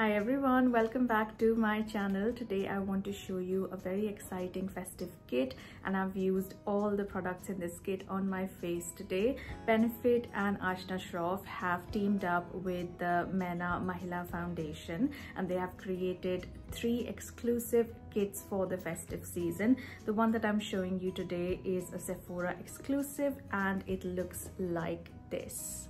Hi everyone, welcome back to my channel. Today I want to show you a very exciting festive kit and I've used all the products in this kit on my face today. Benefit and Ashna Shroff have teamed up with the Myna Mahila Foundation and they have created three exclusive kits for the festive season. The one that I'm showing you today is a Sephora exclusive and it looks like this.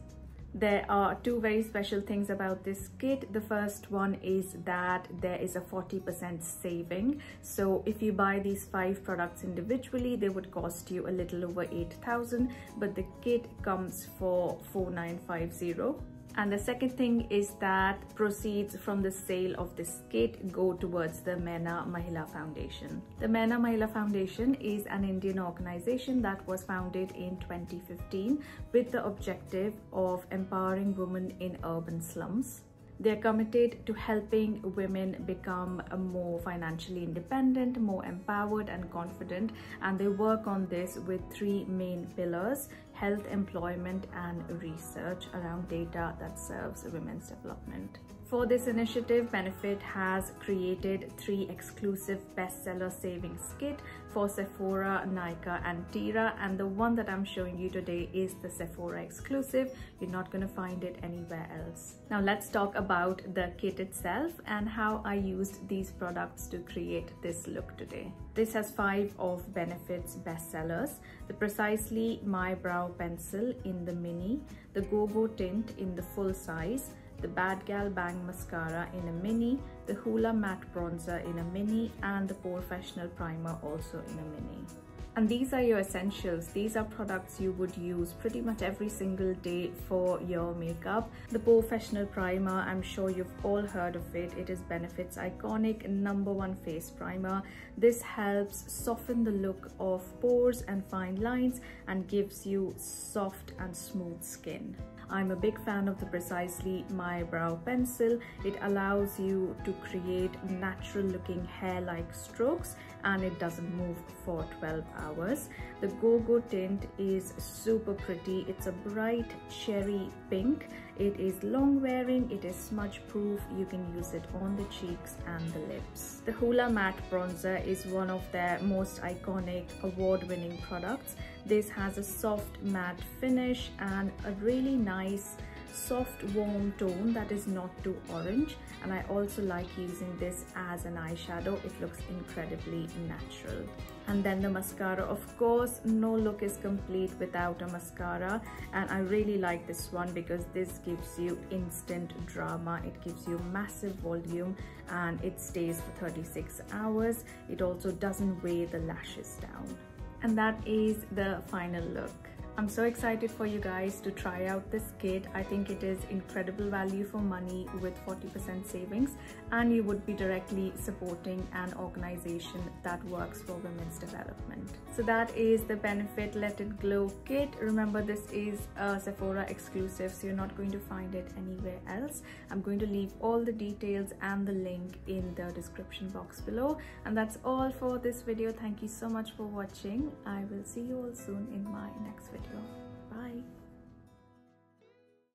There are two very special things about this kit. The first one is that there is a 40% saving. So if you buy these five products individually, they would cost you a little over 8,000, but the kit comes for 4950 and the second thing is that proceeds from the sale of this kit go towards the Myna Mahila Foundation. The Myna Mahila Foundation is an Indian organization that was founded in 2015 with the objective of empowering women in urban slums. They're committed to helping women become more financially independent, more empowered and confident and they work on this with three main pillars health, employment and research around data that serves women's development. For this initiative, Benefit has created three exclusive bestseller savings kit for Sephora, Nykaa and Tira and the one that I'm showing you today is the Sephora exclusive. You're not going to find it anywhere else. Now let's talk about the kit itself and how I used these products to create this look today. This has five of Benefit's bestsellers. The Precisely My Brow Pencil in the mini, the Go-Go Tint in the full size, the Bad Gal Bang Mascara in a mini, the Hoola Matte Bronzer in a mini, and the POREfessional Primer also in a mini. And these are your essentials. These are products you would use pretty much every single day for your makeup. The POREfessional Primer, I'm sure you've all heard of it. It is Benefit's iconic number one face primer. This helps soften the look of pores and fine lines and gives you soft and smooth skin. I'm a big fan of the Precisely My Brow Pencil. It allows you to create natural looking hair-like strokes and it doesn't move for 12 hours. The Go-Go tint is super pretty. It's a bright cherry pink. It is long wearing, it is smudge proof. You can use it on the cheeks and the lips. The Hoola Matte Bronzer is one of their most iconic award-winning products. This has a soft matte finish and a really nice soft warm tone that is not too orange. And I also like using this as an eyeshadow. It looks incredibly natural. And then the mascara of course no look is complete without a mascara. And I really like this one because this gives you instant drama. It gives you massive volume and it stays for 36 hours. It also doesn't weigh the lashes down. And that is the final look I'm so excited for you guys to try out this kit. I think it is incredible value for money with 40% savings and you would be directly supporting an organization that works for women's development. So that is the Benefit Let It Glow kit. Remember this is a Sephora exclusive so you're not going to find it anywhere else. I'm going to leave all the details and the link in the description box below and that's all for this video. Thank you so much for watching. I will see you all soon in my next video video. Bye.